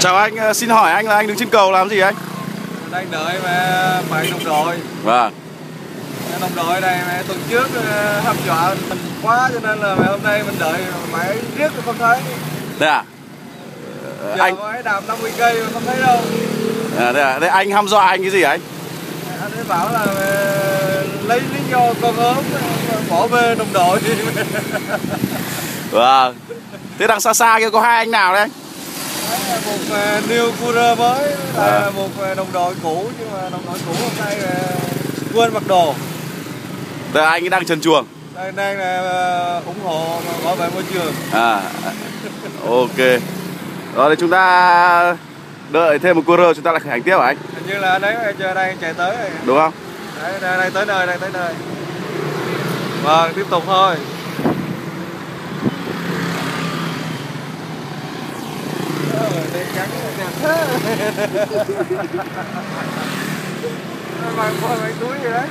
Chào anh, ờ, xin hỏi anh là anh đứng trên cầu làm gì anh? đang đợi mà bạn đồng đội Vâng đồng đội này mà tuần trước ờ, hâm dọa mình quá cho nên là mà hôm nay mình đợi mãi riết không thấy Đây à? Ờ, giờ anh mới đạp 50 cây mà không thấy đâu à, đây, à? đây anh hăm dọa anh cái gì anh? anh ấy bảo là ờ, lấy lý do con ốm bỏ bê đồng đội Vâng Thế đằng xa xa kia có hai anh nào đấy anh? Một uh, new courier mới là À. một ờ, đồng đội cũ nhưng mà đồng đội cũ hôm nay ờ, quên mặc đồ Đây anh đang trần chuồng đang đang là ủng hộ bảo vệ môi trường À Ok Rồi thì chúng ta đợi thêm một courier chúng ta lại khởi hành tiếp hả anh? hình như là đấy chờ đang chạy tới rồi. Đúng không? Đấy, đang, đang tới nơi, đang tới nơi. Vâng, tiếp tục thôi. Mang coi mang túi gì đấy.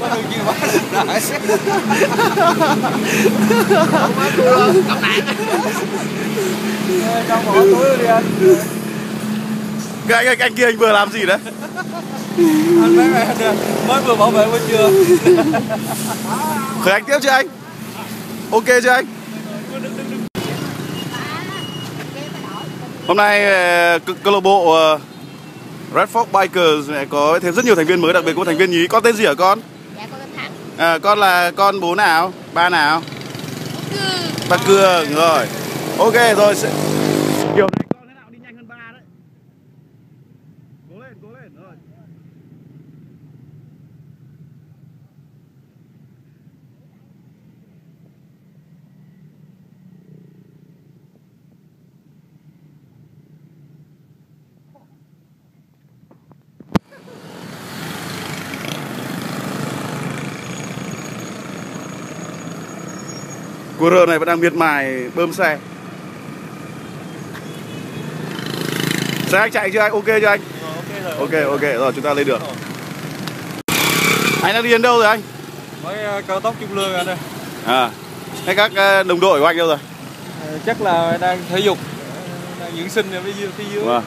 Có được gì quá lại. Cọc nạn Trong bỏ túi đi anh. Anh, anh, anh kia anh vừa làm gì đấy? Anh mấy nè, mới vừa bảo vệ môi trường. Khởi hành tiếp chưa anh? Ok chưa anh? Hôm nay câu lạc bộ Red Fox Bikers này có thêm rất nhiều thành viên mới, đặc biệt có thành viên nhí. Con tên gì hả con? Dạ con tên À, con là con bố nào? Ba nào? Ba Cương rồi. Ok rồi. Sẽ... Kiểu này con thế nào đi nhanh hơn ba đấy. Cố lên, cố lên rồi. Courier này vẫn đang miệt mài bơm xe Xe anh chạy chưa anh? Ok chưa anh? ok rồi. Ok ok rồi chúng ta lên được Anh đang đi đến đâu rồi anh? Mới ờ, cao tốc Trung Lương anh ơi. À Thế các ờ, đồng đội của anh đâu rồi? Ờ, chắc là đang thể dục đang dưỡng sinh ở phía dưới phía dưới Vâng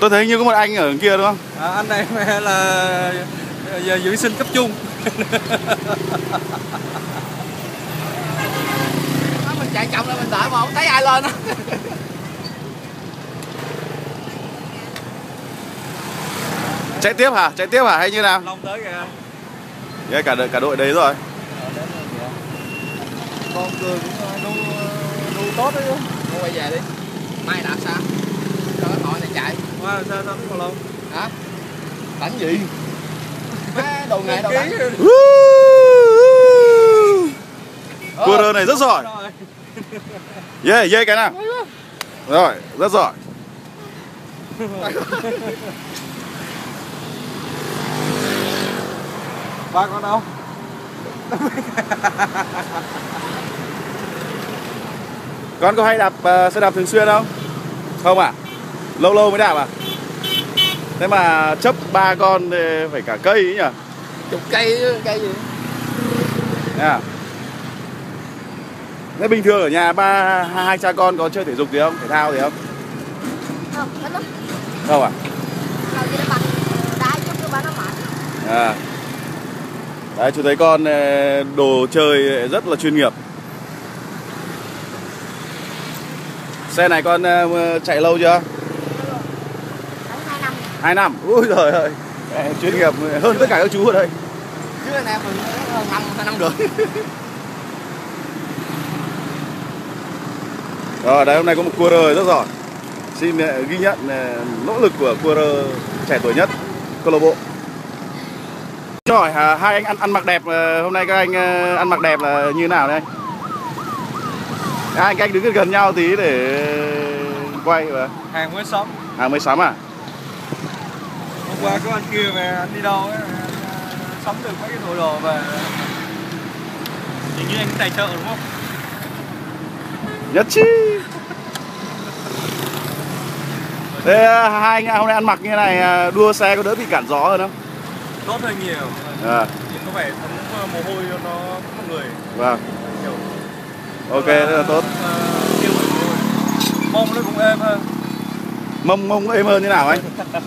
Tôi thấy như có một anh ở kia đúng không? à, anh này là dưỡng sinh cấp trung Nói mình chạy chậm là mình đợi mà không thấy ai lên á. Chạy tiếp hả? Chạy tiếp hả? Hay như nào? long tới kìa. Đấy, cả đội, cả đội đấy rồi. Con cười cũng ờ, đu đu tốt đấy chứ. Mua quay về đi. Mai đạp sao? Cho cái thoại này chạy. Wow, sao sao còn lâu Hả? Đánh gì? Má đồ nghề đâu đánh Courier này rất giỏi. Rồi Yeah, yeah cái nào Rồi, rất giỏi ba con đâu Con có hay đạp ờ, xe đạp thường xuyên không? Không à? Lâu lâu mới đạp à? Thế mà chấp ba con thì phải cả cây ấy nhỉ? Chục cây chứ, cây gì Thế à? Thế bình thường ở nhà ba hai, hai cha con có chơi thể dục gì không? Thể thao gì không? Không, ít lắm. Không à? À. Đấy, chú thấy con ờ, đồ chơi rất là chuyên nghiệp. Xe này con ờ, chạy lâu chưa? Khoảng 2 năm. Hai năm. Ui giời ơi. Chuyên nghiệp hơn tất cả các chú ở đây. Chứ mình hơn năm, hai năm rưỡi Rồi, đấy hôm nay có một courier rất giỏi. Xin ờ, ghi nhận ờ, nỗ lực của courier trẻ tuổi nhất câu lạc bộ. À, hai anh ăn ăn mặc đẹp ờ, hôm nay các anh ờ, ăn mặc đẹp là như nào đây anh? Hai anh anh đứng gần gần nhau tí để quay và hàng mới sống à mới sắm à? hôm qua có anh kia về anh đi đâu ấy ờ, sắm được mấy cái bộ đồ về hình như anh tài trợ đúng không Nhất chi. Thế à, hai anh hôm nay ăn mặc như này à, đua xe có đỡ bị cản gió hơn không? tốt hơn nhiều À, có vẻ thấm mồ hôi nó mọi người vâng. kiểu ok rất là tốt mông nó cũng êm hơn mông mông êm hơn như nào anh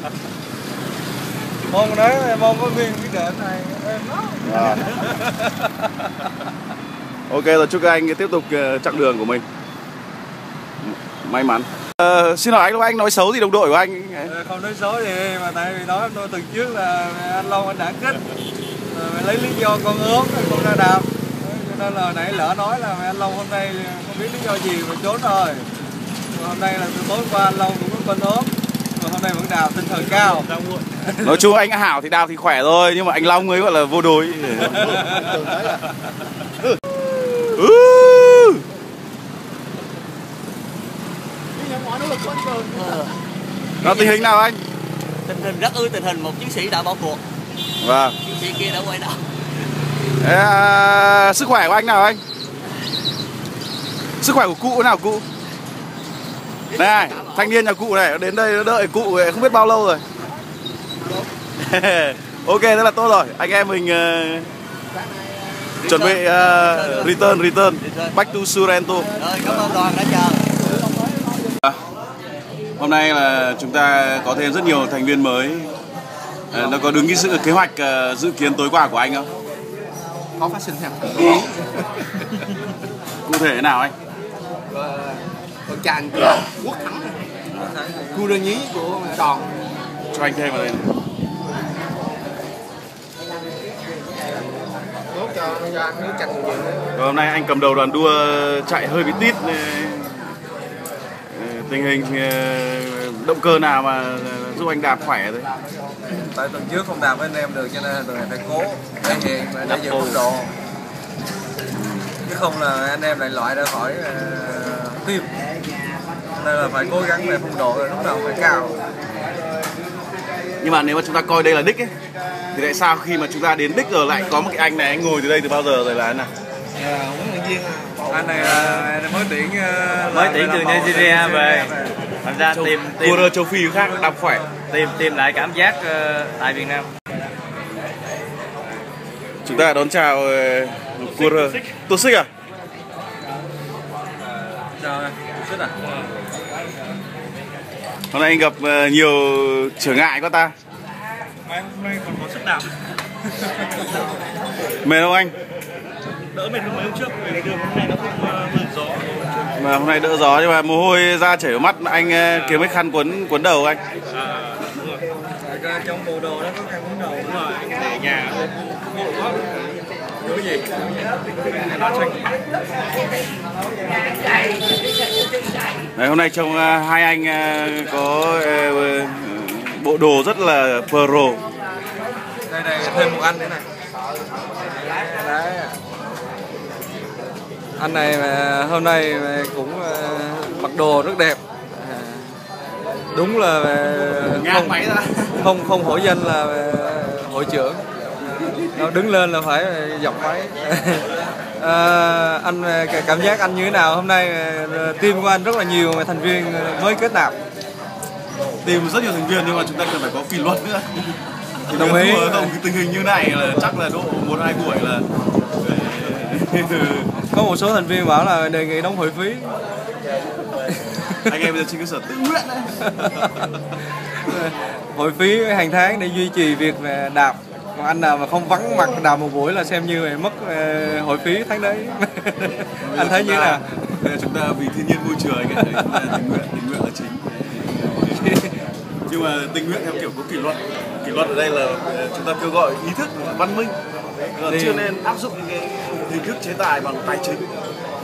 mông đấy mông có viên cái đệm này êm lắm Rồi. ok rồi chúc các anh tiếp tục chặng đường của mình may mắn. Ờ, xin hỏi anh lúc anh nói xấu gì đồng đội của anh? Ờ, không nói xấu gì mà tại vì nói tôi từ trước là anh Long anh đã kích Rồi mày lấy lý do con ốm không ra đạp. Đấy, cho nên là nãy lỡ nói là mày anh Long hôm nay không biết lý do gì mà trốn rồi. Mà hôm nay là từ tối qua anh Long cũng có con ốm mà hôm nay vẫn đạp tinh thần cao. Nói chung anh Hảo thì đào thì khỏe thôi nhưng mà anh Long ấy gọi là vô đối Ừ. Đó tình hình nào anh? tình hình rất ư tình hình một chiến sĩ đã bỏ cuộc Vâng. chiến sĩ kia đã quay đầu à, sức khỏe của anh nào anh? Sức khỏe của cụ thế nào cụ? Này, thanh niên nhà cụ này đến đây đợi cụ không biết bao lâu rồi. ok, thế là tốt rồi. Anh em mình ờ, chuẩn bị ờ, return, return, back to Sorrento. rồi cảm ơn đoàn đã chờ Hôm nay là chúng ta có thêm rất nhiều thành viên mới. Ờ, nó có đúng cái sự kế hoạch ờ, dự kiến tối qua của anh không? có phát sinh theo Cụ thể thế nào anh? con chàng quốc thắng cu đơn nhí của đoàn Cho anh thêm vào đây. Và hôm nay anh cầm đầu đoàn đua chạy hơi bị tít ờ, ờ, tình hình ờ, động cơ nào mà giúp anh đạp khỏe thôi tại tuần trước không đạp với anh em được cho nên là tuần này phải cố. Thể hiện và để giữ phong độ. Chứ không là anh em lại loại ra khỏi uh, team nên là phải cố gắng để phong độ lúc nào phải cao. Nhưng mà nếu mà chúng ta coi đây là đích ấy thì tại sao khi mà chúng ta đến đích rồi lại có một cái anh này anh ngồi từ đây từ bao giờ rồi là thế nào huấn luyện viên anh này là mới tuyển mới tuyển từ Nigeria về. Thành ra tìm tìm Cua châu Phi khác đạp khỏe. tìm tìm lại cảm giác ờ, tại Việt Nam. Chúng ta đón chào Cua Tô Xích à? Chào Xích à? Hôm nay anh gặp ờ, nhiều trở ngại quá ta. Hôm nay còn có sức đạp mệt không anh đỡ mệt hơn mấy hôm trước vì đường hôm nay nó không ờ, mưa gió. Mà hôm nay đỡ gió nhưng mà mồ hôi ra chảy mắt anh ờ, kiếm cái khăn quấn quấn đầu anh. À, đúng rồi. Trong bộ đồ đó có khăn quấn đầu. Đúng rồi anh để nhà vội quá. Cái gì Đấy, hôm nay trông ờ, hai anh có bộ đồ rất là pro đây này thêm một anh nữa này. Đấy anh này hôm nay cũng ờ, mặc đồ rất đẹp. Đúng là ờ, không không không hổ danh là ờ, hội trưởng. Nó đứng lên là phải dọc máy. À, anh cả- cảm giác anh như thế nào hôm nay? Team của anh rất là nhiều thành viên mới kết nạp. Tìm rất nhiều thành viên nhưng mà chúng ta cần phải có kỷ luật nữa. Đồng ý. không tình hình như này là chắc là độ một hai buổi là có một số thành viên bảo là đề nghị đóng hội phí. Anh em bây giờ trên cơ sở tự nguyện hội phí hàng tháng để duy trì việc là đạp. Còn anh nào mà không vắng mặt đạp một buổi là xem như là mất ờ, hội phí tháng đấy. Anh thấy như thế nào? Bây giờ chúng ta vì thiên nhiên môi trường anh ta tình nguyện tình nguyện là chính. Nhưng mà tình nguyện theo kiểu có kỷ luật. Kỷ luật ở đây là ờ, chúng ta kêu gọi ý thức văn minh. Chưa nên áp dụng những cái hình thức chế tài bằng tài chính.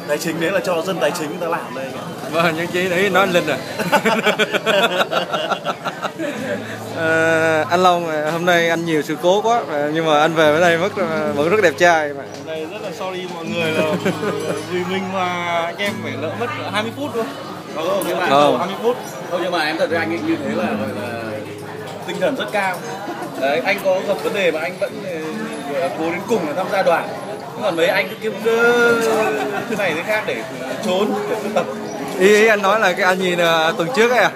Tài chính đấy là cho dân tài chính người ta làm đây. Vâng nhân chí để ý nói anh linh à. Ờ, anh Long ờ, hôm nay anh nhiều sự cố quá ờ, nhưng mà anh về ở đây mất ờ, vẫn rất đẹp trai mà. Hôm nay rất là sorry mọi người là vì mình mà anh em phải lỡ mất 20 phút luôn không? Nhưng mà Không. 20 phút. Không nhưng mà em thật ra anh như thế là gọi là tinh thần rất cao. Đấy anh có gặp vấn đề mà anh vẫn ờ, cố đến cùng là tham gia đoàn còn mấy anh cứ kiếm cứ thứ này thứ khác để trốn tập. Ý, ý anh nói là cái anh nhìn uh, tuần trước ấy à?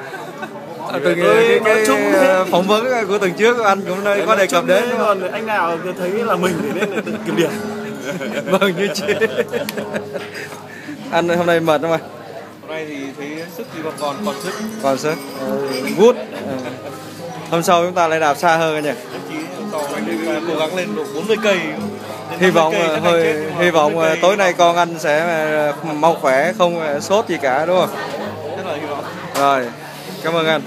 Từng cái, cái, cái phỏng vấn của tuần trước của anh cũng nơi có đề cập đến. còn anh nào thấy là mình thì nên tự kiểm điểm. Vâng như chị. Anh hôm nay mệt không anh? Hôm nay thì thấy sức thì còn còn sức. Còn sức. Gút hôm sau chúng ta lại đạp xa hơn anh cố gắng lên độ 40 cây hy vọng hơi hy vọng tối nay con anh sẽ ờ, mau khỏe không sốt gì cả đúng không? Rồi cảm ơn anh.